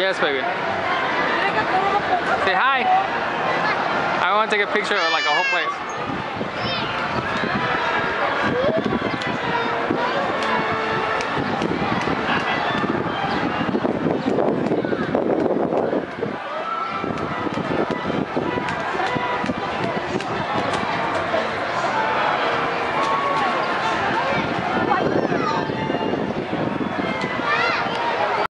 Yes, baby. Say hi. I want to take a picture of like a whole place.